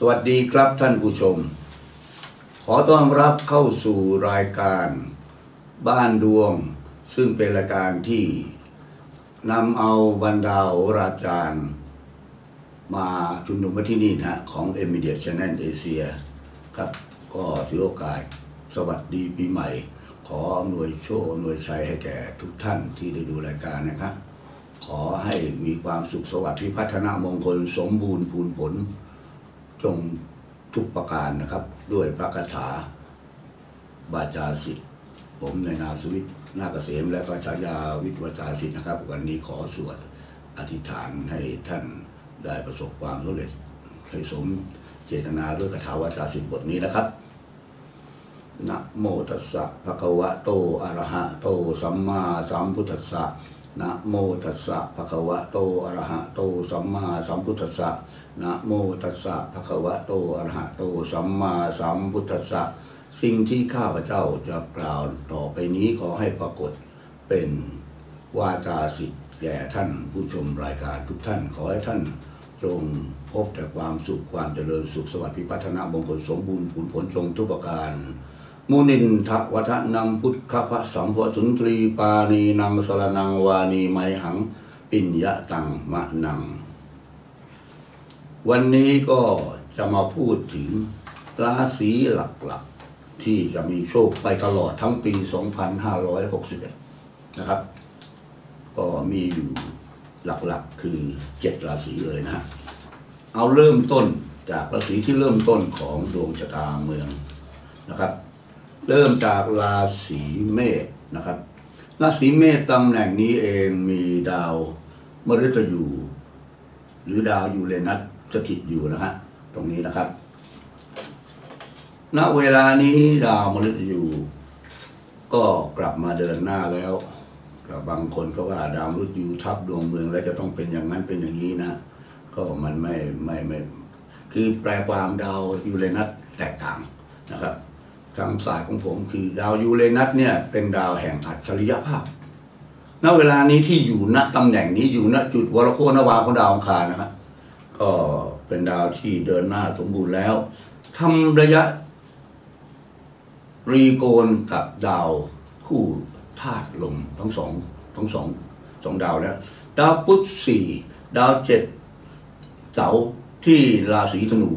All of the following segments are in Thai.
สวัสดีครับท่านผู้ชม ขอต้อนรับเข้าสู่รายการบ้านดวง ซึ่งเป็นรายการที่นำเอาบรรดาโหราจารย์ มาชุมนุมกันที่นี่นะฮะของ m อ d i a Channel Asia ครับ ก็ถือโอกาสสวัสดีปีใหม่ ขออำนวยโชคอำนวยชัยให้แก่ทุกท่านที่ได้ดูรายการนะครับ ขอให้มีความสุขสวัสดิ์พิพัฒนามงคลสมบูรณ์พูนผล จงทุกประการนะครับ ด้วยพระคาถาบาจาสิทธิ์ผมในนามสุวิทย์นาเกษมและก็ฉายาวิทย์วจาสิทธิ์นะครับ วันนี้ขอสวดอธิษฐานให้ท่านได้ประสบความสำเร็จให้สมเจตนาด้วยคาถาวาจาสิทธิ์บทนี้นะครับนะโมตัสสะภะคะวะโตอะระหะโตสัมมาสัมพุทธัสสะ นะโมตัสสะภะคะวะโตอะระหะโตสัมมาสัมพุทธัสสะนะโมตัสสะภะคะวะโตอะระหะโตสัมมาสัมพุทธัสสะสิ่งที่ข้าพเจ้าจะกล่าวต่อไปนี้ขอให้ปรากฏเป็นวาจาสิทธิ์แก่ท่านผู้ชมรายการทุกท่านขอให้ท่านจงพบแต่ความสุขความเจริญสุขสวัสดิ์พิพัฒนามงคลสมบูรณ์ผลผลจงทุกประการ มุนินทะวัฒนังพุทธพระสัมภสุนทรีปานีนังสรนังวานีไมหัง ปิญญะตังมะนัง วันนี้ก็จะมาพูดถึงราศีหลักๆ ที่จะมีโชคไปตลอดทั้งปี 2561 นะครับ ก็มีอยู่หลักๆคือเจ็ดราศีเลยนะ เอาเริ่มต้นจากราศีที่เริ่มต้นของดวงชะตาเมืองนะครับ เริ่มจากราศีเมษนะครับ ราศีเมษตำแหน่งนี้เองมีดาวมฤตยู หรือดาวยูเรนัสสถิตอยู่นะฮะตรงนี้นะครับณเวลานี้ดาวมฤตยู ก็กลับมาเดินหน้าแล้วกับบางคนก็ว่าดาวมฤตยูทับดวงเมืองแล้วจะต้องเป็นอย่างนั้นเป็นอย่างนี้นะ ก็มันไม่ไม่ไม่คือแปลความดาวยูเรนัสแตกต่างนะครับ ทางศาสตร์ของผมคือดาวยูเรนัสเนี่ยเป็นดาวแห่งอัจฉริยภาพ ณ เวลานี้ที่อยู่ณตำแหน่งนี้อยู่ณจุดวรโคนวาของดาวอังคารนะครับก็เป็นดาวที่เดินหน้าสมบูรณ์แล้วทำระยะรีโกนกับดาวคู่ธาตุลมทั้งสองทั้งสองสองดาวแล้ว ดาวพุธสี่ดาวเจ็ดเสาที่ราศีธนู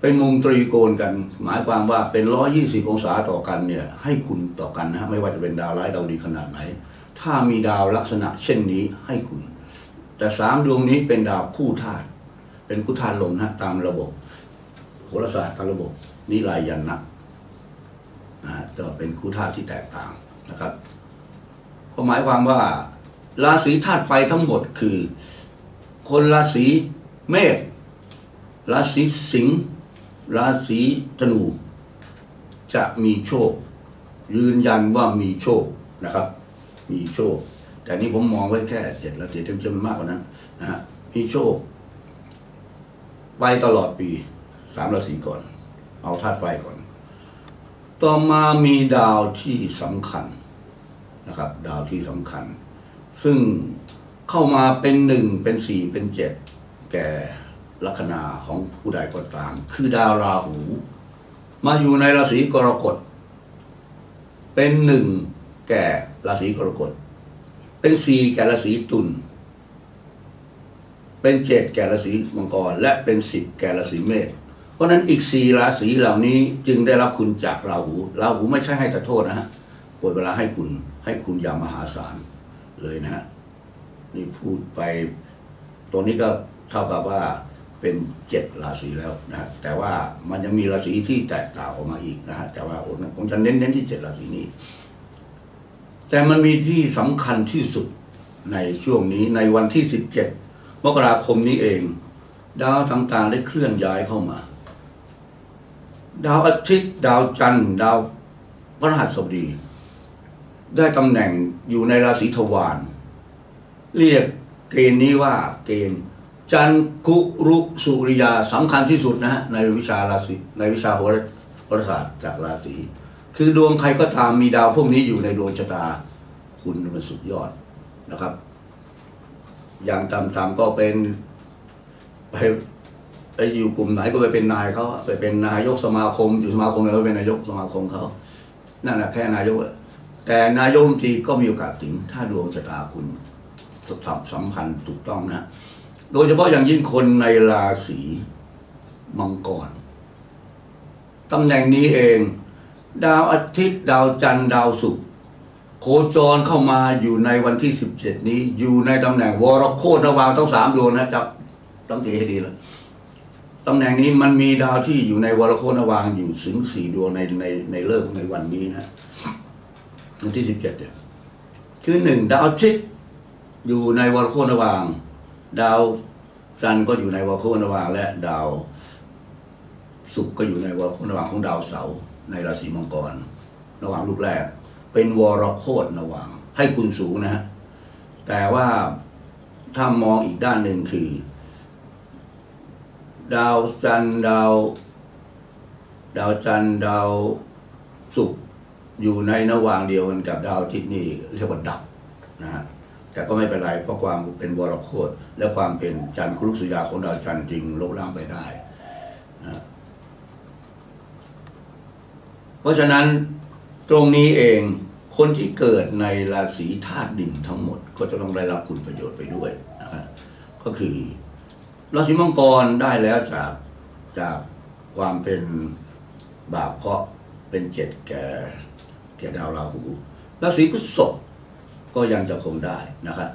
เป็นมุมตรีโกนกัน หมายความว่าเป็นร้อยี่สิบองศาต่อกันเนี่ยให้คุณต่อกันนะไม่ว่าจะเป็นดาวร้ายดาวดีขนาดไหน ถ้ามีดาวลักษณะเช่นนี้ให้คุณ แต่สามดวงนี้เป็นดาวคู่ธาตุเป็นคู่ธาตุลมนะตามระบบโหราศาสตร์ตามระบบนิลายยันนะนะฮะก็เป็นคู่ธาตุที่แตกต่างนะครับก็หมายความว่า ราศีธาตุไฟทั้งหมดคือ คนราศีเมษราศีสิงห์ ราศีธนู จะมีโชค ยืนยันว่ามีโชคนะครับ มีโชค แต่นี้ผมมองไว้แค่เจ็ดราศีเต็มๆมากกว่านั้นนะฮะมีโชค ไปตลอดปีสามราศีก่อน เอาธาตุไฟก่อน ต่อมามีดาวที่สำคัญนะครับ ดาวที่สำคัญ ซึ่งเข้ามาเป็นหนึ่งเป็นสี่เป็นเจ็ดแก่ ลัคนาของผู้ใดก็ตาม คือดาวราหู มาอยู่ในราศีกรกฎ เป็นหนึ่งแก่ราศีกรกฎ เป็นสี่แก่ราศีตุลเป็นเจ็ดแก่ราศีมังกร และเป็นสิบแก่ราศีเมษเพราะฉะนั้นอีกสี่ราศีเหล่านี้จึงได้รับคุณจากราหูราหูไม่ใช่ให้แต่โทษนะฮะปวดเวลาให้คุณให้คุณอย่างมหาศาลเลยนะฮะนี่พูดไปตรงนี้ก็เท่ากับว่า เป็นเจ็ดราศีแล้วนะแต่ว่ามันยังมีราศีที่แตกต่างออกมาอีกนะฮะแต่ว่าผมจะเน้นเน้นที่เจ็ดราศีนี้ แต่มันมีที่สำคัญที่สุดในช่วงนี้ในวันที่สิบเจ็ดมกราคมนี้เอง ดาวต่างๆได้เคลื่อนย้ายเข้ามา ดาวอาทิตย์ดาวจันทร์ดาวพฤหัสบดี ได้ตำแหน่งอยู่ในราศีทวารเรียกเกณฑ์นี้ว่าเกณฑ์ จันคุรุสุริยาสำคัญที่สุดนะฮะในวิชาราศีในวิชาโหราศาสตร์จากราศีคือดวงใครก็ตามมีดาวพวกนี้อยู่ในดวงชะตา คุณมันสุดยอดนะครับ อย่างต่ำๆก็เป็นไปไปอยู่กลุ่มไหนก็ไปเป็นนายเขาไปเป็นนายกสมาคม อยู่สมาคมไหนก็เป็นนายกสมาคมเขานั่นแหละแค่นายกแต่นายกรัฐมนตรีก็มีโอกาสถึงถ้าดวงชะตาคุณสัมสัมพันธ์ถูกต้องนะ โดยเฉพาะอย่างยิ่งคนในราศีมังกรตำแหน่งนี้เอง ดาวอาทิตย์ ดาวจันทร์ดาวศุกร์โคจรเข้ามาอยู่ในวันที่สิบเจ็ดนี้ อยู่ในตำแหน่งวรโคตรระหว่างต้องสามดวงนะจับตั้งเกตให้ดีแล้วตำแหน่งนี้มันมีดาวที่อยู่ในวรโคตรระหว่างอยู่ถึงสี่ดวงในในในเลิกในวันนี้นะวันที่สิบเจ็ดเนี่ยคือหนึ่งดาวอาทิตย์อยู่ในวรโคตรระหว่าง ดาวจันทร์ก็อยู่ในวรโคตรระหว่างและดาวศุกร์ก็อยู่ในวรโคตมนวางค์ของดาวเสาร์ในราศีมังกร นวางค์ลูกแรก เป็นวรโคตมนวางค์ ให้คุณสูงนะฮะแต่ว่าถ้ามองอีกด้านหนึ่งคือ ดาวจันทร์ดาว ดาวจันทร์ดาวศุกร์อยู่ในนวางค์เดียวกันกับดาวอาทิตย์นี่เรียกว่าดับนะฮะ แต่ก็ไม่เป็นไรเพราะความเป็นวรโคตมและความเป็นจันทร์ครุสุยาของดาวจันทร์จริงลบล้างไปได้นะเพราะฉะนั้นตรงนี้เองคนที่เกิดในราศีธาตุดินทั้งหมด ก็จะต้องได้รับคุณประโยชน์ไปด้วยนะครับก็คือราศีมังกรได้แล้วจากจากความเป็นบาปเคราะห์เป็นเจ็ดแก่แก่ดาวราหูราศีพฤษภ ก็ยังจะคงได้นะครับ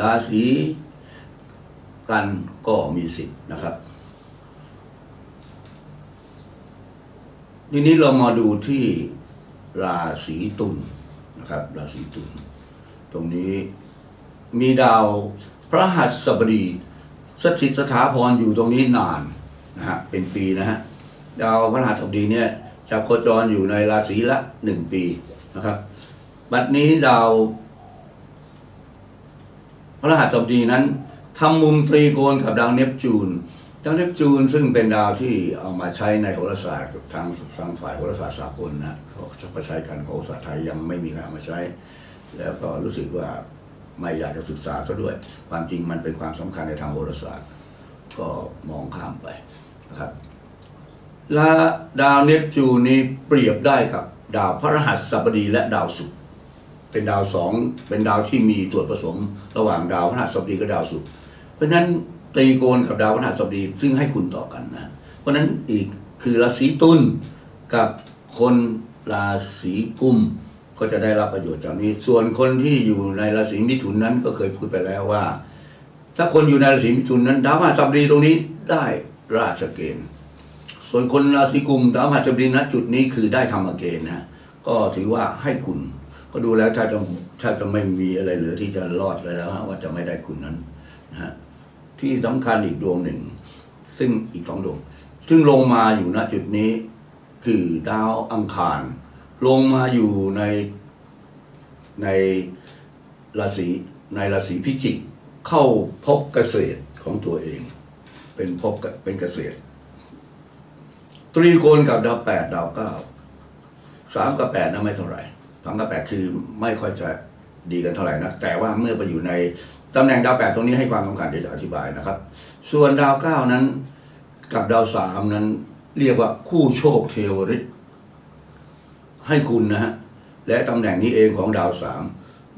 ราศีกันก็มีสิทธิ์นะครับทีนี้เรามาดูที่ราศีตุลนะครับ ราศีตุลตรงนี้มีดาวพระหัสบดีสถิตสถาพรอยู่ตรงนี้นานนะฮะเป็นปีนะฮะดาวพระหัสบดีเนี่ยจะโคจรอยู่ในราศีละหนึ่งปีนะครับ บัดนี้ดาว ระรหัสบดีนั้นทำมุมตรีโกณกับดาวเนปจูน ดาวเนปจูนซึ่งเป็นดาวที่เอามาใช้ในโหราศาสตร์ทางทางฝ่ายโหราศาสตร์สากลนะเขาจะใช้กันโหราศาสตร์ไทยยังไม่มีใครเอามาใช้ แล้วก็รู้สึกว่าไม่อยากจะศึกษาซะด้วย ความจริงมันเป็นความสำคัญในทางโหราศาสตร์ ก็มองข้ามไปนะครับและดาวเนปจูนนี้เปรียบได้กับดาวพระรหัสบดีและดาวศุกร์ เป็นดาวสองเป็นดาวที่มีส่วนผสมระหว่างดาวพฤหัสบดีกับดาวศุกร์เพราะฉะนั้นตรีโกณกับดาวพฤหัสบดีซึ่งให้คุณต่อกันนะ เพราะฉะนั้นอีกคือราศีตุลกับคนราศีกุมก็จะได้รับประโยชน์จากนี้ ส่วนคนที่อยู่ในราศีมิถุนนั้นก็เคยพูดไปแล้วว่า ถ้าคนอยู่ในราศีมิถุนนั้น ดาวพฤหัสบดีตรงนี้ได้ราชเกณฑ์ ส่วนคนราศีกุมดาวพฤหัสบดีณจุดนี้คือได้ธรรมเกณฑ์นะก็ถือว่าให้คุณ ก็ดูแล้วถ้าจะถ้าจะไม่มีอะไรเหลือที่จะรอดเลยแล้วฮะว่าจะไม่ได้คุณนั้นนะฮะที่สำคัญอีกดวงหนึ่ง ซึ่งอีกสองดวง ซึ่งลงมาอยู่ณจุดนี้คือดาวอังคาร ลงมาอยู่ในในราศีในราศีพิจิก เข้าพบเกษตรของตัวเอง เป็นพบกับเป็นเกษตร ตรีโกณกับดาวแปดดาวเก้าสามกับแปดนะไม่เท่าไหร่ สามกับแปดคือไม่ค่อยจะดีกันเท่าไหร่นะแต่ว่าเมื่อไปอยู่ในตำแหน่งดาวแปดตรงนี้ให้ความสำคัญเดี๋ยวจะอธิบายนะครับ ส่วนดาวเก้านั้นกับดาวสามนั้น เรียกว่าคู่โชคเทวฤทธิ์ให้คุณนะฮะและตำแหน่งนี้เองของดาวสาม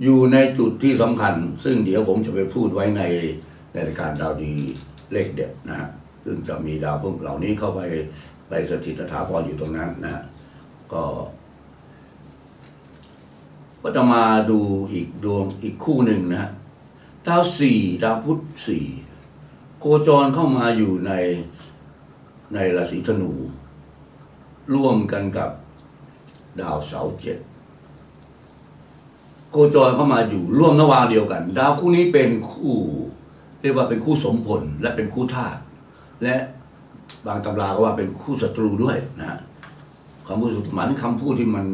อยู่ในจุดที่สำคัญ ซึ่งเดี๋ยวผมจะไปพูดไว้ในในรายการดาวดีเลขเด็ดนะฮะซึ่งจะมีดาวพวกเหล่านี้เข้าไปไปสถิตถาพรอยู่ตรงนั้นนะฮะก็ ก็จะมาดูอีกดวงอีกคู่หนึ่งนะฮะดาวสี่ดาวพุธสี่โคจรเข้ามาอยู่ในในราศีธนู ร่วมกันกับดาวเสาเจ็ดโคจรเข้ามาอยู่ร่วมระหว่างเดียวกัน ดาวคู่นี้เป็นคู่ เรียกว่าเป็นคู่สมผลและเป็นคู่ธาตุและบางตำราก็ว่าเป็นคู่ศัตรูด้วยนะฮะคำพูดสุดหมายคำพูดที่มัน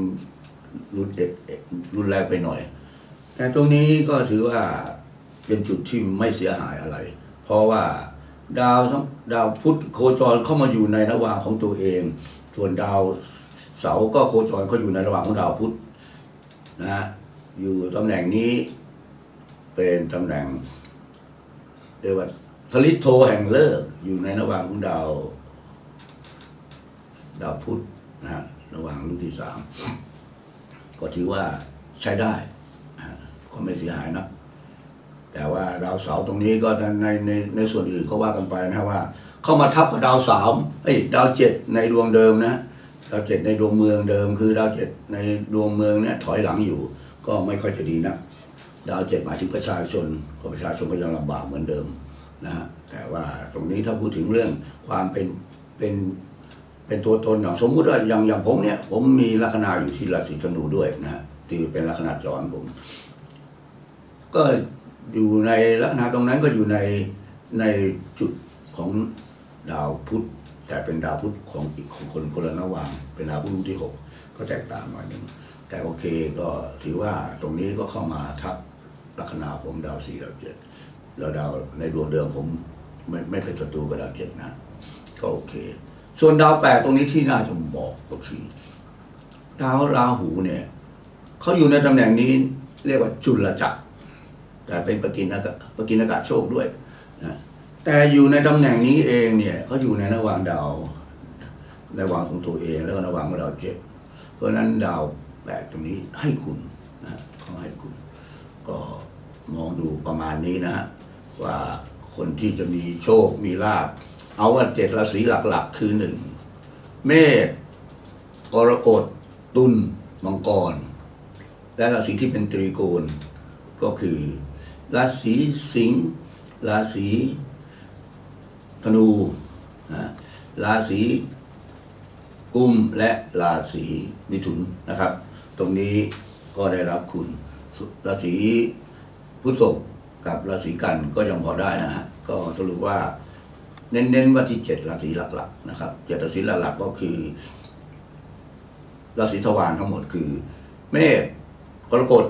รุนเอกรุนแรงไปหน่อย แต่ตรงนี้ก็ถือว่าเป็นจุดที่ไม่เสียหายอะไร เพราะว่าดาวทั้งดาวพุธโคจรเข้ามาอยู่ในระหว่างของตัวเอง ส่วนดาวเสาก็โคจรเขาอยู่ในระหว่างของดาวพุธนะฮะอยู่ตำแหน่งนี้เป็นตำแหน่งเรียกว่าผลิตโทแห่งเลิกอยู่ในระหว่างของดาว ดาวพุธนะฮะระหว่างลูกที่สาม ก็ถือว่าใช้ได้ ก็ไม่เสียหายนะแต่ว่าดาวเสาตรงนี้ก็ในในในส่วนอื่นก็ว่ากันไปนะว่า เข้ามาทับกับดาวสาร์เอ้ดาวเจ็ดในดวงเดิมนะดาวเจ็ดในดวงเมืองเดิม คือดาวเจ็ดในดวงเมืองเนี่ยถอยหลังอยู่ ก็ไม่ค่อยจะดีนะดาวเจ็ดหมายถึงประชาชนก็ประชาชนก็ยังลำบากเหมือนเดิมนะฮะแต่ว่าตรงนี้ถ้าพูดถึงเรื่องความเป็นเป็น เป็นตัวตนอย่างสมมุติว่าอย่างอย่างผมเนี่ย ผมมีลัคนาอยู่ที่ราศีธนูด้วยนะฮะที่เป็นลัคนาจรผม ก็อยู่ในลักษณะตรงนั้นก็อยู่ในในจุดของดาวพุธแต่เป็นดาวพุธของอีกของคนคนละระหว่าง เป็นดาวพุธที่หกก็แตกต่างหน่อยหนึ่งแต่โอเคก็ถือว่าตรงนี้ก็เข้ามาทับลัคนาผมดาวสี่ดาวเจ็ดแล้วดาวในดวงเดิมผมไม่ไม่เป็นศัตรูกับดาวเจ็ดนะ ก็โอเค ส่วนดาวแปดตรงนี้ที่น่าจะบอกก็คือดาวราหูเนี่ยเขาอยู่ในตำแหน่งนี้เรียกว่าจุลจักร แต่เป็นปกินากะปกินากะโชคด้วยนะแต่อยู่ในตำแหน่งนี้เองเนี่ยเขาอยู่ในระหว่างดาวในระหว่างของตัวเองแล้วก็ระหว่างของดาวเจ็ดเพราะฉะนั้นดาวแปดตรงนี้ให้คุณนะเขาให้คุณ ก็มองดูประมาณนี้นะฮะว่าคนที่จะมีโชคมีลาบ เอาว่าเจ็ดราศีหลักๆ คือหนึ่งเมษกรกฎตุลมังกร และราศีที่เป็นตรีโกณก็คือ ราศีสิงห์ราศีธนูราศีกุมและราศีมิถุนนะครับ ตรงนี้ก็ได้รับคุณราศีพฤษภกับราศีกันก็ยังพอได้นะฮะก็สรุปว่า เน้นๆว่าที่เจ็ดราศีหลักๆนะครับเจ็ดราศีหลักๆก็คือราศีทวารทั้งหมดคือ เมษกรกฎ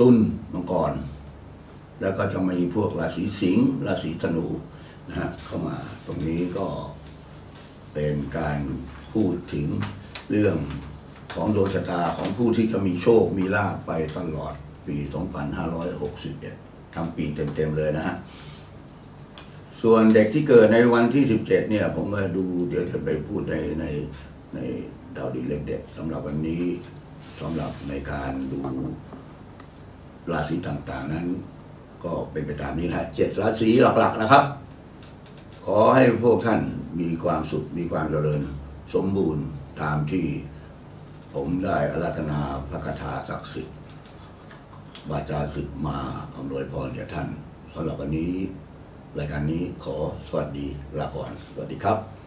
ตุลมังกร แล้วก็จะมีพวกราศีสิงห์ราศีธนูนะฮะเข้ามาตรงนี้ก็เป็นการพูดถึงเรื่องของดวงชะตาของผู้ที่จะมีโชคมีลาภไปตลอดปี 2561ทั้งปีเต็มๆเลยนะฮะ ส่วนเด็กที่เกิดในวันที่ 17 เนี่ย ผมก็ดูเดี๋ยวจะไปพูดในในในดาวดีเล็กเด็ดสำหรับวันนี้สำหรับในการดูราศีต่างๆนั้น ก็เป็นไปตามนี้นะเจ็ดราศีหลักๆนะครับ ขอให้พวกท่านมีความสุขมีความเจริญ สมบูรณ์ตามที่ผมได้อาราธนาพระคาถาศักดิ์สิทธิ์บาจาศึกมาอำนวยพรแก่ท่านสำหรับวันนี้ รายการนี้ขอสวัสดีลาก่อนสวัสดีครับ